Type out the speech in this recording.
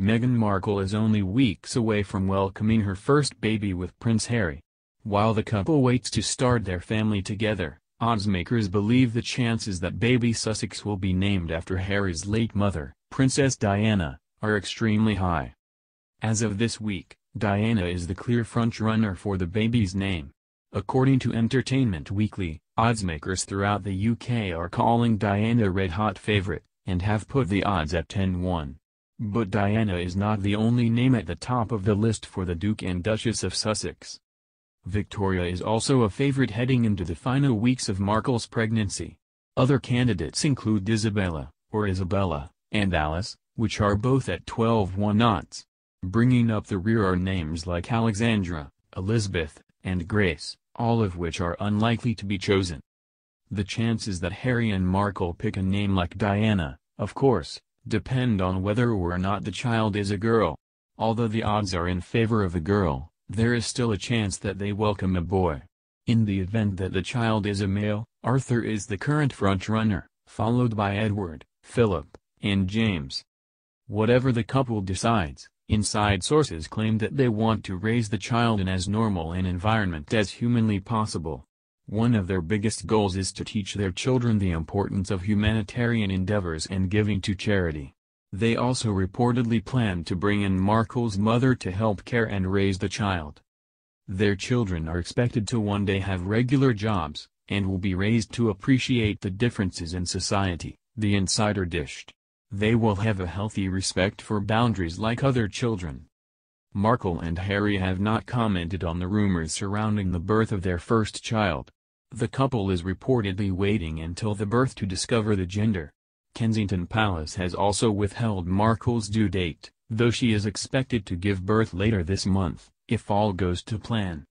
Meghan Markle is only weeks away from welcoming her first baby with Prince Harry. While the couple waits to start their family together, oddsmakers believe the chances that baby Sussex will be named after Harry's late mother, Princess Diana, are extremely high. As of this week, Diana is the clear frontrunner for the baby's name. According to Entertainment Weekly, oddsmakers throughout the UK are calling Diana a red-hot favorite, and have put the odds at 10-1. But Diana is not the only name at the top of the list for the Duke and Duchess of Sussex. Victoria is also a favorite heading into the final weeks of Markle's pregnancy. Other candidates include Isabella, or Isabella, and Alice, which are both at 12-1 odds. Bringing up the rear are names like Alexandra, Elizabeth, and Grace all of which are unlikely to be chosen. The chances that Harry and Markle pick a name like Diana, of course, depend on whether or not the child is a girl. Although the odds are in favor of a girl, there is still a chance that they welcome a boy. In the event that the child is a male, Arthur is the current frontrunner, followed by Edward, Philip, and James. Whatever the couple decides, Inside sources claim that they want to raise the child in as normal an environment as humanly possible. One of their biggest goals is to teach their children the importance of humanitarian endeavors and giving to charity. They also reportedly plan to bring in Markle's mother to help care and raise the child. Their children are expected to one day have regular jobs, and will be raised to appreciate the differences in society, the insider dished. They will have a healthy respect for boundaries like other children. Markle and Harry have not commented on the rumors surrounding the birth of their first child. The couple is reportedly waiting until the birth to discover the gender. Kensington Palace has also withheld Markle's due date, though she is expected to give birth later this month, if all goes to plan.